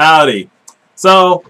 Howdy. So,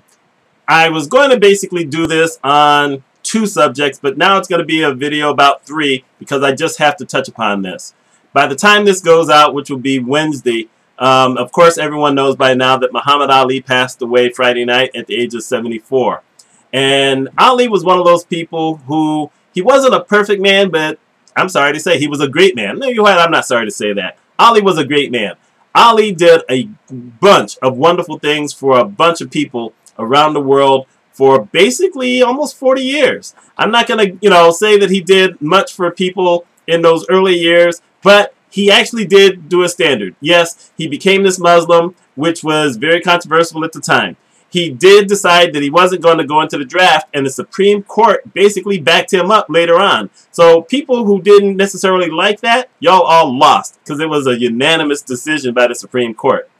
I was going to basically do this on two subjects, but now it's going to be a video about three because I just have to touch upon this. By the time this goes out, which will be Wednesday, um, of course everyone knows by now that Muhammad Ali passed away Friday night at the age of 74. And Ali was one of those people who, he wasn't a perfect man, but I'm sorry to say, he was a great man. No, you I'm not sorry to say that. Ali was a great man. Ali did a bunch of wonderful things for a bunch of people around the world for basically almost 40 years. I'm not going to, you know, say that he did much for people in those early years, but he actually did do a standard. Yes, he became this Muslim, which was very controversial at the time. He did decide that he wasn't going to go into the draft, and the Supreme Court basically backed him up later on. So people who didn't necessarily like that, y'all all lost, because it was a unanimous decision by the Supreme Court.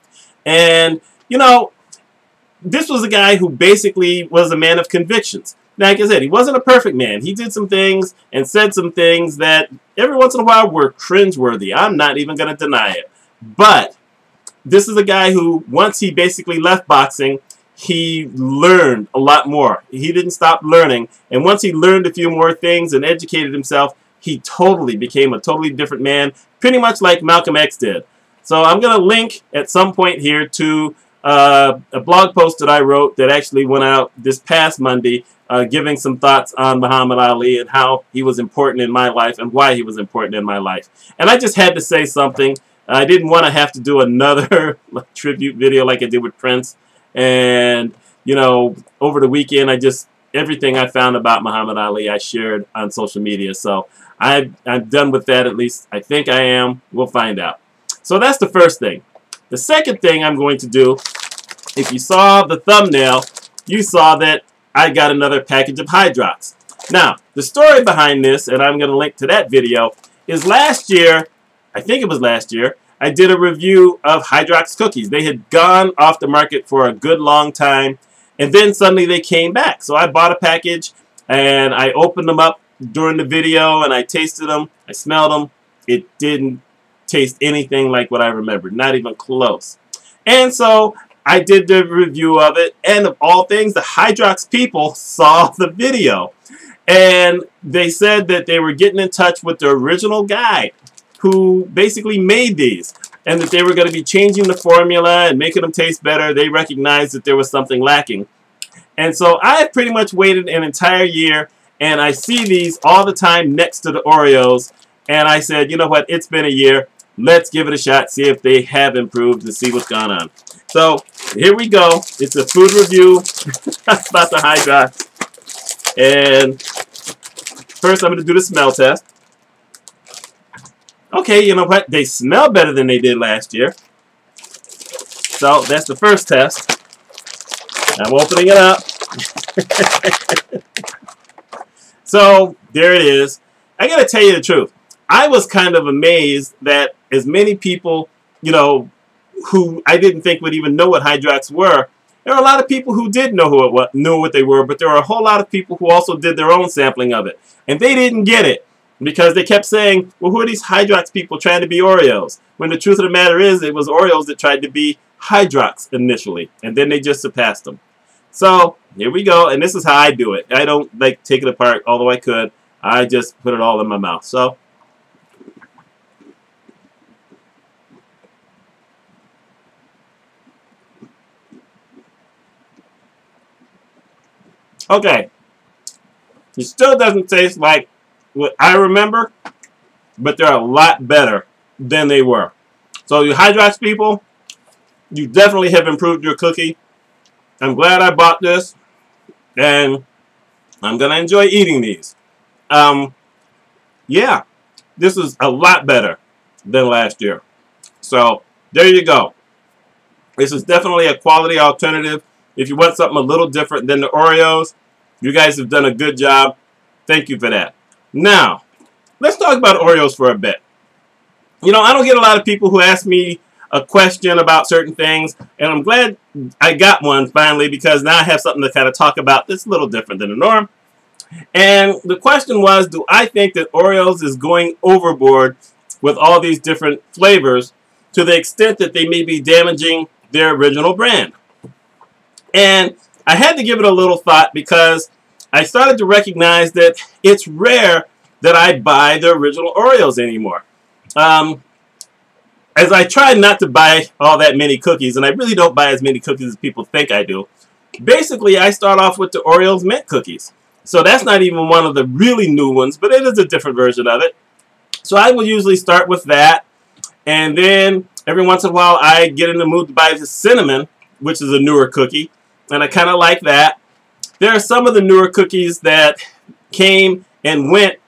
And, you know, this was a guy who basically was a man of convictions. Like I said, he wasn't a perfect man. He did some things and said some things that every once in a while were cringeworthy. I'm not even going to deny it. But this is a guy who, once he basically left boxing, he learned a lot more. He didn't stop learning. And once he learned a few more things and educated himself, he totally became a totally different man, pretty much like Malcolm X did. So I'm going to link at some point here to uh, a blog post that I wrote that actually went out this past Monday, uh, giving some thoughts on Muhammad Ali and how he was important in my life and why he was important in my life. And I just had to say something. I didn't want to have to do another tribute video like I did with Prince. And, you know, over the weekend, I just, everything I found about Muhammad Ali, I shared on social media. So I, I'm done with that, at least I think I am. We'll find out. So that's the first thing. The second thing I'm going to do, if you saw the thumbnail, you saw that I got another package of Hydrox. Now, the story behind this, and I'm going to link to that video, is last year, I think it was last year, I did a review of Hydrox cookies. They had gone off the market for a good long time, and then suddenly they came back. So I bought a package, and I opened them up during the video, and I tasted them, I smelled them. It didn't taste anything like what I remembered, not even close. And so I did the review of it, and of all things, the Hydrox people saw the video. And they said that they were getting in touch with the original guy who basically made these and that they were going to be changing the formula and making them taste better. They recognized that there was something lacking. And so I pretty much waited an entire year and I see these all the time next to the Oreos and I said, you know what, it's been a year let's give it a shot, see if they have improved and see what's going on. So here we go. It's a food review about the Hydrox. And first I'm going to do the smell test. Okay, you know what? They smell better than they did last year. So that's the first test. I'm opening it up. so there it is. I got to tell you the truth. I was kind of amazed that as many people, you know, who I didn't think would even know what Hydrox were, there are a lot of people who did know who it was, knew what they were, but there were a whole lot of people who also did their own sampling of it. And they didn't get it because they kept saying, well, who are these Hydrox people trying to be Oreos? When the truth of the matter is, it was Oreos that tried to be Hydrox initially, and then they just surpassed them. So, here we go, and this is how I do it. I don't like take it apart, although I could. I just put it all in my mouth. So, Okay. It still doesn't taste like what I remember, but they're a lot better than they were. So you Hydrox people, you definitely have improved your cookie. I'm glad I bought this, and I'm going to enjoy eating these. Um, yeah, this is a lot better than last year. So there you go. This is definitely a quality alternative. If you want something a little different than the Oreos, you guys have done a good job. Thank you for that. Now, let's talk about Oreos for a bit. You know, I don't get a lot of people who ask me a question about certain things, and I'm glad I got one finally because now I have something to kind of talk about that's a little different than the norm. And the question was, do I think that Oreos is going overboard with all these different flavors to the extent that they may be damaging their original brand? And I had to give it a little thought because I started to recognize that it's rare that I buy the original Oreos anymore. Um, as I try not to buy all that many cookies, and I really don't buy as many cookies as people think I do, basically I start off with the Oreos mint cookies. So that's not even one of the really new ones, but it is a different version of it. So I will usually start with that, and then every once in a while I get in the mood to buy the cinnamon, which is a newer cookie, and I kind of like that. There are some of the newer cookies that came and went.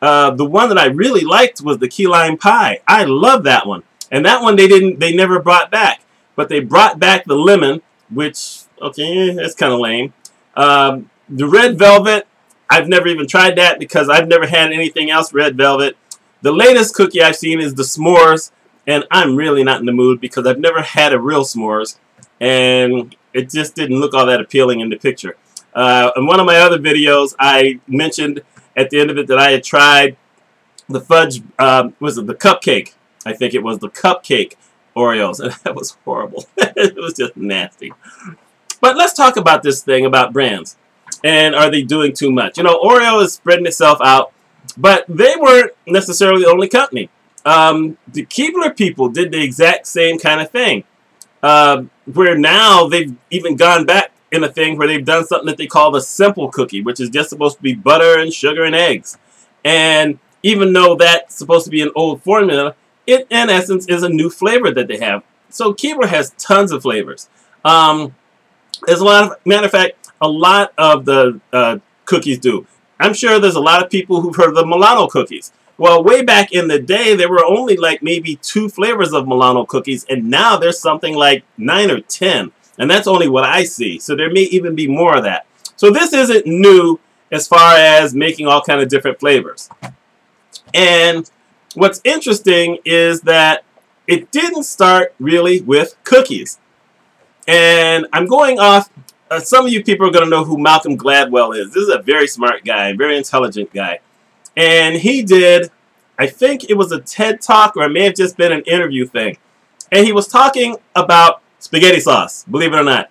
Uh, the one that I really liked was the key lime pie. I love that one. And that one they didn't, they never brought back. But they brought back the lemon, which, okay, that's kind of lame. Um, the red velvet, I've never even tried that because I've never had anything else red velvet. The latest cookie I've seen is the s'mores, and I'm really not in the mood because I've never had a real s'mores, and it just didn't look all that appealing in the picture. Uh, in one of my other videos, I mentioned at the end of it that I had tried the fudge, uh, was it the cupcake? I think it was the cupcake Oreos, and that was horrible. it was just nasty. But let's talk about this thing about brands. And are they doing too much? You know, Oreo is spreading itself out, but they weren't necessarily the only company. Um, the Keebler people did the exact same kind of thing. Uh, where now they've even gone back in a thing where they've done something that they call the simple cookie, which is just supposed to be butter and sugar and eggs. And even though that's supposed to be an old formula, it in essence is a new flavor that they have. So Keebler has tons of flavors. Um, there's a lot of, matter of fact, a lot of the uh, cookies do. I'm sure there's a lot of people who've heard of the Milano cookies. Well, way back in the day, there were only like maybe two flavors of Milano cookies, and now there's something like nine or ten. And that's only what I see. So there may even be more of that. So this isn't new as far as making all kind of different flavors. And what's interesting is that it didn't start really with cookies. And I'm going off, uh, some of you people are going to know who Malcolm Gladwell is. This is a very smart guy, very intelligent guy. And he did, I think it was a TED Talk or it may have just been an interview thing. And he was talking about spaghetti sauce, believe it or not.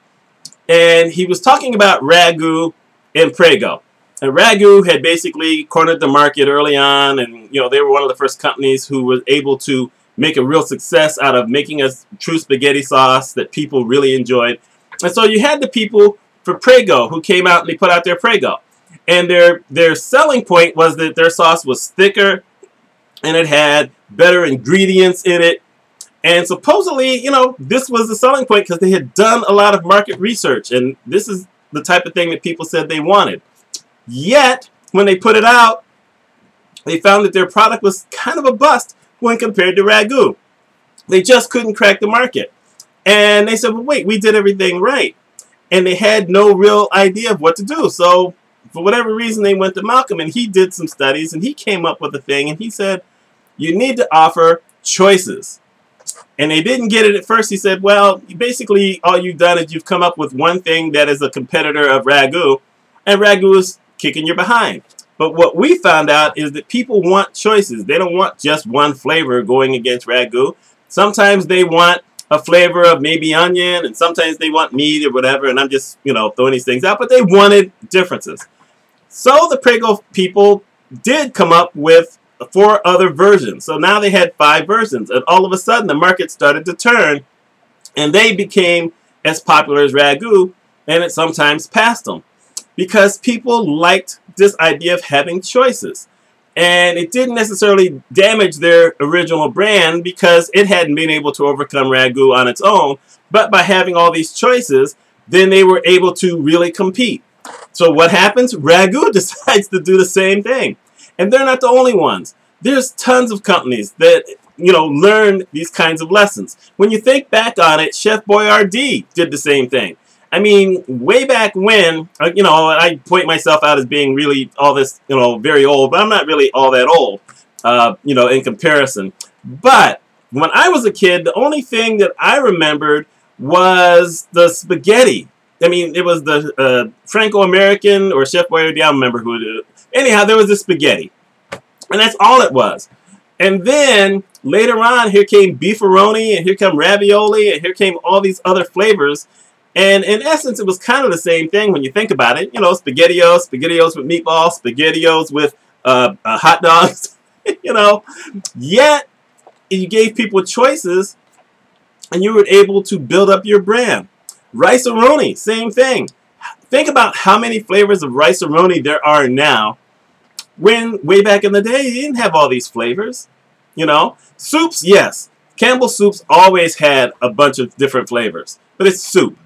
And he was talking about Ragu and Prego. And Ragu had basically cornered the market early on, and you know they were one of the first companies who was able to make a real success out of making a true spaghetti sauce that people really enjoyed. And so you had the people for Prego who came out and they put out their Prego. And their their selling point was that their sauce was thicker and it had better ingredients in it. And supposedly, you know, this was the selling point because they had done a lot of market research and this is the type of thing that people said they wanted. Yet, when they put it out, they found that their product was kind of a bust when compared to Ragu. They just couldn't crack the market. And they said, well, wait, we did everything right. And they had no real idea of what to do. So, for whatever reason, they went to Malcolm, and he did some studies, and he came up with a thing, and he said, you need to offer choices. And they didn't get it at first. He said, well, basically, all you've done is you've come up with one thing that is a competitor of Ragu, and Ragu is kicking your behind. But what we found out is that people want choices. They don't want just one flavor going against ragu. Sometimes they want a flavor of maybe onion, and sometimes they want meat or whatever, and I'm just, you know, throwing these things out, but they wanted differences. So the Prego people did come up with four other versions. So now they had five versions, and all of a sudden the market started to turn, and they became as popular as Ragu, and it sometimes passed them because people liked this idea of having choices. And it didn't necessarily damage their original brand because it hadn't been able to overcome Ragu on its own. But by having all these choices, then they were able to really compete. So what happens? Ragu decides to do the same thing. And they're not the only ones. There's tons of companies that you know, learn these kinds of lessons. When you think back on it, Chef Boyardee did the same thing. I mean, way back when, uh, you know, I point myself out as being really all this, you know, very old, but I'm not really all that old, uh, you know, in comparison. But when I was a kid, the only thing that I remembered was the spaghetti. I mean, it was the uh, Franco-American or Chef Boyardee, I don't remember who. Anyhow, there was the spaghetti. And that's all it was. And then later on, here came beefaroni, and here came ravioli, and here came all these other flavors And in essence, it was kind of the same thing when you think about it. You know, SpaghettiOs, SpaghettiOs with meatballs, SpaghettiOs with uh, uh, hot dogs, you know. Yet, you gave people choices and you were able to build up your brand. Rice-A-Roni, same thing. Think about how many flavors of Rice-A-Roni there are now when way back in the day you didn't have all these flavors. You know, soups, yes. Campbell soups always had a bunch of different flavors, but it's soup.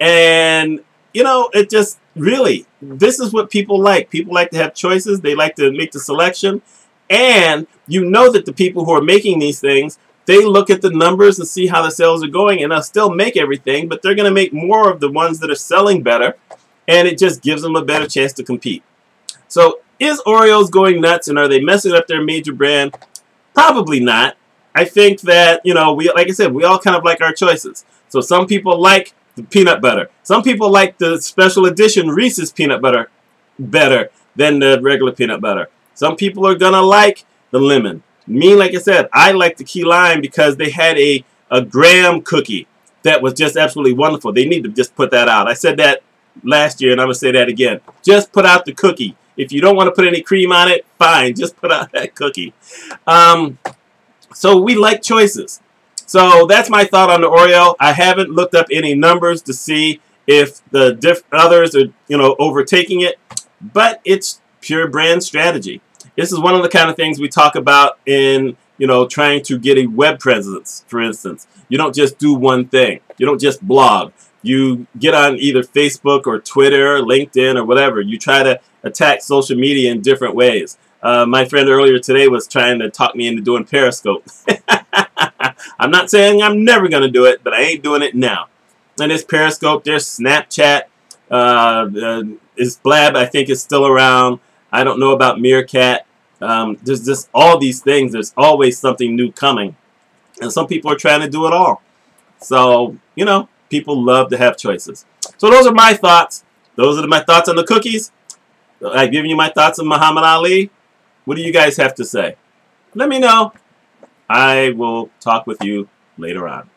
And, you know, it just really, this is what people like. People like to have choices. They like to make the selection. And you know that the people who are making these things, they look at the numbers and see how the sales are going and they'll still make everything, but they're going to make more of the ones that are selling better. And it just gives them a better chance to compete. So is Oreos going nuts and are they messing up their major brand? Probably not. I think that, you know, we like I said, we all kind of like our choices. So some people like the peanut butter. Some people like the special edition Reese's peanut butter better than the regular peanut butter. Some people are going to like the lemon. Me, like I said, I like the key lime because they had a, a graham cookie that was just absolutely wonderful. They need to just put that out. I said that last year and I'm going to say that again. Just put out the cookie. If you don't want to put any cream on it, fine. Just put out that cookie. Um, so we like choices. So that's my thought on the Oreo. I haven't looked up any numbers to see if the others are, you know, overtaking it, but it's pure brand strategy. This is one of the kind of things we talk about in, you know, trying to get a web presence, for instance. You don't just do one thing. You don't just blog. You get on either Facebook or Twitter or LinkedIn or whatever. You try to attack social media in different ways. Uh, my friend earlier today was trying to talk me into doing Periscope. I'm not saying I'm never going to do it, but I ain't doing it now. And there's Periscope, there's Snapchat, uh, uh, is Blab, I think, is still around. I don't know about Meerkat. Um, there's just all these things. There's always something new coming. And some people are trying to do it all. So, you know, people love to have choices. So those are my thoughts. Those are my thoughts on the cookies. I've given you my thoughts on Muhammad Ali. What do you guys have to say? Let me know. I will talk with you later on.